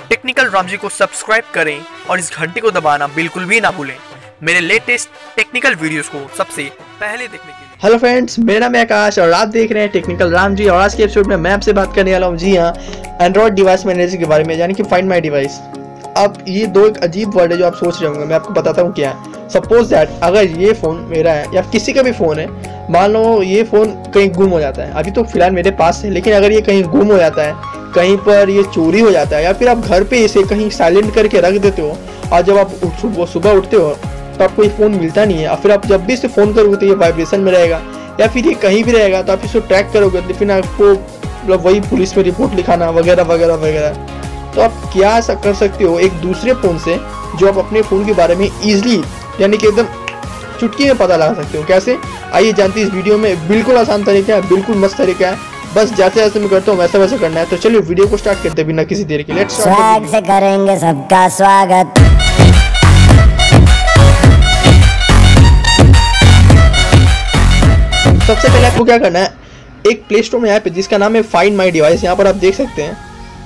Technical Ramji को subscribe करें और इस घंटी को दबाना बिल्कुल भी ना भूलें। मेरे लेटेस्ट टेक्निकल वीडियोस को सबसे पहले देखने के लिए। हेलो फ्रेंड्स, मेरा नाम है आकाश और आप देख रहे हैं टेक्निकल राम जी और आज के एपिसोड में मैं आपसे बात करने वाला हूँ। जी हाँ एंड्रॉयड डिवाइस मैनेजर के बारे में, यानी कि फाइंड माई डिवाइस अब ये दो एक अजीब वर्ड है जो आप सोच रहे होंगे, मैं आपको बताता हूँ क्या सपोज़ दैट अगर ये फ़ोन मेरा है, या किसी का भी फ़ोन है, मान लो ये फ़ोन कहीं गुम हो जाता है। अभी तो फ़िलहाल मेरे पास है, लेकिन अगर ये कहीं गुम हो जाता है कहीं पर ये चोरी हो जाता है, या फिर आप घर पे इसे कहीं साइलेंट करके रख देते हो, और जब आप सुबह सुबह उठते हो तो आपको ये फ़ोन मिलता नहीं है और फिर आप जब भी इसे फ़ोन करोगे तो ये वाइब्रेशन में रहेगा, या फिर ये कहीं भी रहेगा तो आप इसको ट्रैक करोगे तो फिर आपको मतलब वही पुलिस में रिपोर्ट लिखाना वगैरह वगैरह वगैरह। तो आप क्या कर सकते हो, एक दूसरे फ़ोन से, जो आप अपने फ़ोन के बारे में ईजिली यानी कि एकदम चुटकी में पता लगा सकते हो। कैसे? आइए जानते इस वीडियो में बिल्कुल आसान तरीका है, बिल्कुल मस्त तरीका है। बस जैसे जैसे मैं करता हूँ वैसा वैसा करना है। तो चलिए वीडियो को स्टार्ट करते हैं बिना किसी देर के से करेंगे सबका स्वागत। सबसे पहले आपको क्या करना है एक प्ले स्टोर में ऐप है जिसका नाम है फाइंड माई डिवाइस यहाँ पर आप देख सकते हैं।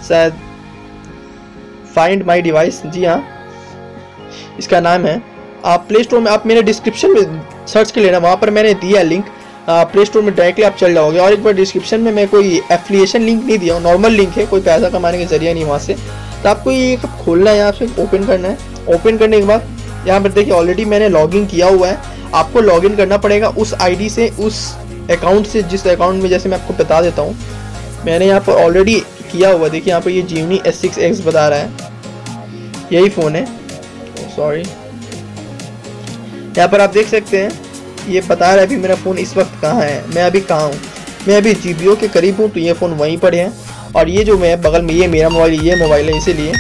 शायद फाइंड माई डिवाइस जी हाँ। इसका नाम है। आप प्ले स्टोर में आप मेरे डिस्क्रिप्शन में सर्च कर लेना वहाँ पर मैंने दिया लिंक प्ले स्टोर में डायरेक्टली आप चल जाओगे। और एक बार डिस्क्रिप्शन में मैं कोई एफिलिएशन लिंक नहीं दिया हूँ नॉर्मल लिंक है, कोई पैसा कमाने का ज़रिया नहीं वहाँ से। तो आपको ये कब खोलना है, यहाँ से ओपन करना है। ओपन करने के बाद यहाँ पर देखिए ऑलरेडी मैंने लॉगिन किया हुआ है। आपको लॉगिन करना पड़ेगा उस आईडी से, उस अकाउंट से, जिस अकाउंट में जैसे मैं आपको बता देता हूँ। मैंने यहाँ पर ऑलरेडी किया हुआ देखिए यहाँ पर ये जीवनी एस सिक्स एक्स बता रहा है। यही फ़ोन है। सॉरी यहाँ पर आप देख सकते हैं। ये बता रहा है, अभी मेरा फ़ोन इस वक्त कहाँ है? मैं अभी कहाँ हूँ? मैं अभी जीबीओ के करीब हूँ तो ये फ़ोन वहीं पर है। और ये जो मैं बगल में, ये मेरा मोबाइल, ये मोबाइल है इसीलिए।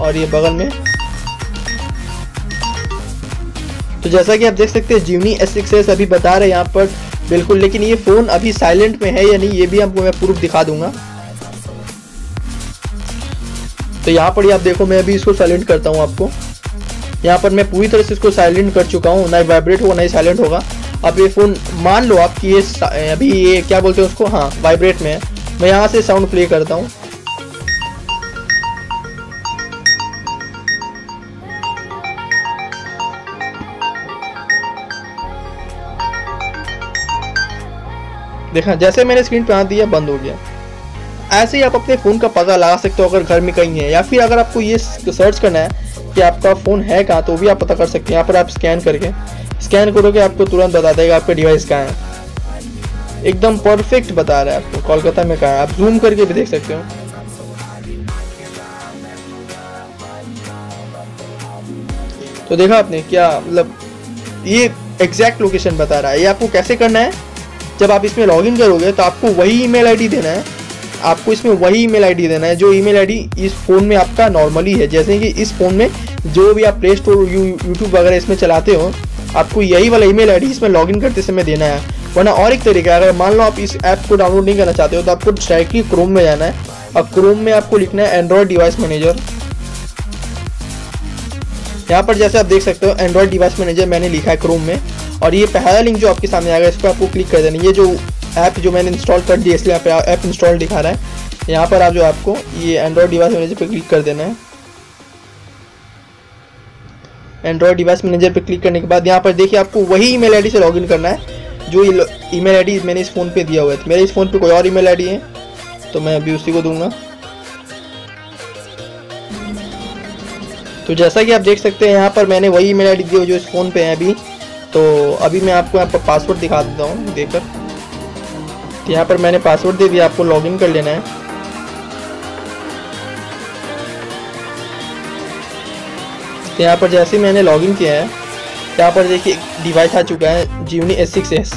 और ये बगल में। तो जैसा कि आप देख सकते हैं जीवनी एस सिक्स अभी बता रहे हैं यहाँ पर, बिल्कुल। लेकिन ये फ़ोन अभी साइलेंट में है या नहीं, ये भी आपको मैं प्रूफ दिखा दूँगा। तो यहाँ पर ही आप देखो, मैं अभी इसको साइलेंट करता हूँ आपको। यहाँ पर मैं पूरी तरह से इसको साइलेंट कर चुका हूँ। ना वाइब्रेट होगा, ना ही साइलेंट होगा। अब ये फ़ोन मान लो आप कि ये अभी ये क्या बोलते हैं उसको? हाँ वाइब्रेट में है। मैं यहाँ से साउंड प्ले करता हूँ। देखा, जैसे मैंने स्क्रीन पे हाथ दिया, बंद हो गया। ऐसे ही आप अपने फ़ोन का पता लगा सकते हो अगर घर में कहीं है, या फिर अगर आपको ये सर्च करना है कि आपका फ़ोन है कहाँ तो भी आप पता कर सकते हैं। यहाँ पर आप स्कैन करके स्कैन करोगे, आपको तुरंत बता देगा आपका डिवाइस कहाँ है। एकदम परफेक्ट बता रहा है आपको, कोलकाता में कहाँ है। आप जूम करके भी देख सकते हो। तो देखा आपने क्या मतलब ये एग्जैक्ट लोकेशन बता रहा है। ये आपको कैसे करना है? जब आप इसमें लॉगिन करोगे तो आपको वही ईमेल आईडी देना है। आपको इसमें वही ईमेल आईडी देना है, जो ईमेल आईडी इस फ़ोन में आपका नॉर्मली है। जैसे कि इस फ़ोन में जो भी आप प्ले स्टोर यूट्यूब वगैरह इसमें चलाते हो आपको यही वाला ईमेल आईडी इसमें लॉगिन करते समय देना है। वरना और एक तरीका है, अगर मान लो आप इस ऐप को डाउनलोड नहीं करना चाहते हो तो आपको डायरेक्टली क्रोम में जाना है। और क्रोम में आपको लिखना है एंड्रॉयड डिवाइस मैनेजर यहाँ पर जैसे आप देख सकते हो एंड्रॉयड डिवाइस मैनेजर मैंने लिखा है क्रोम में। और ये पहला लिंक जो आपके सामने आएगा, इस पर आपको क्लिक कर देना ये जो ऐप जो मैंने इंस्टॉल कर दिया, इसलिए ऐप इंस्टॉल दिखा रहा है। यहाँ पर आप जो आपको ये एंड्रॉयड डिवाइस मैनेजर पर क्लिक कर देना है। एंड्रॉयड डिवाइस मैनेजर पर क्लिक करने के बाद यहाँ पर देखिए आपको वही ईमेल आईडी से लॉगिन करना है, जो ईमेल आईडी मैंने इस फ़ोन पे दिया हुआ है। मेरे इस फ़ोन पे कोई और ईमेल आईडी है तो मैं अभी उसी को दूँगा। तो जैसा कि आप देख सकते हैं, यहाँ पर मैंने वही ईमेल आईडी दी हुई जो इस फ़ोन पे है अभी। तो अभी मैं आपको यहाँ पर पासवर्ड दिखा देता हूँ देकर तो यहाँ पर मैंने पासवर्ड दे दिया, आपको लॉगिन कर लेना है। तो यहाँ पर जैसे मैंने लॉगिन किया है, यहाँ पर देखिए डिवाइस आ चुका है जीवनी एस सिक्स एस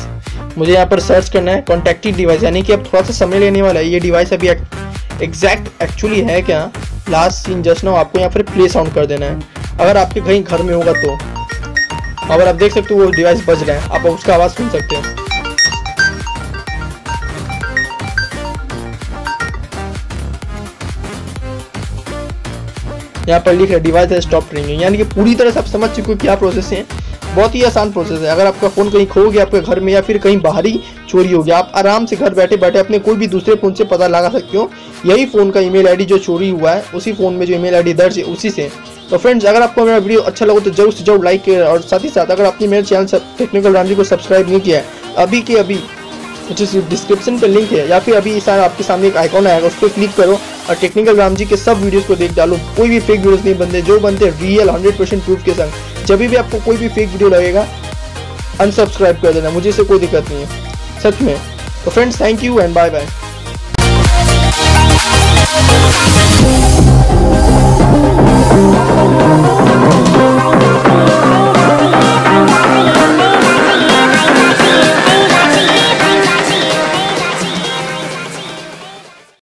मुझे यहाँ पर सर्च करना है कॉन्टेक्टेड डिवाइस यानी कि अब थोड़ा सा समय लेने वाला है। ये डिवाइस अभी एग्जैक्ट एक्चुअली है क्या? लास्ट सीन जस्ट नाउ आपको यहाँ पर प्ले साउंड कर देना है। अगर आपके कहीं घर में होगा तो। अगर आप देख सकते हो वो डिवाइस बज रहा है। आप उसका आवाज़ सुन सकते हो। यहाँ पर लिख है डिवाइस है स्टॉप रिंगिंग यानी कि पूरी तरह से आप समझ चुके हो क्या प्रोसेस है। बहुत ही आसान प्रोसेस है। अगर आपका फ़ोन कहीं खो गया आपके घर में या फिर कहीं बाहरी चोरी हो गया, आप आराम से घर बैठे बैठे अपने कोई भी दूसरे फ़ोन से पता लगा सकते हो। यही फ़ोन का ईमेल आईडी जो चोरी हुआ है, उसी फ़ोन में जो ईमेल आईडी दर्ज है उसी से। तो फ्रेंड्स अगर आपको मेरा वीडियो अच्छा लगा तो ज़रूर से ज़रूर लाइक करें और साथ ही साथ अगर आपने मेरे चैनल टेक्निकल रामजी को सब्सक्राइब नहीं किया है, अभी के अभी which डिस्क्रिप्शन पे लिंक है, या फिर अभी इस आपके सामने एक आइकॉन आएगा उस पर क्लिक करो और टेक्निकल राम जी के सब वीडियोस को देख डालो। कोई भी फेक वीडियोस नहीं बनते, जो बनते हैं रियल हंड्रेड परसेंट प्रूफ के संग। जब भी आपको कोई भी फेक वीडियो लगेगा अनसब्सक्राइब कर देना, मुझे इसे कोई दिक्कत नहीं है। सच में। तो friends thank you and bye bye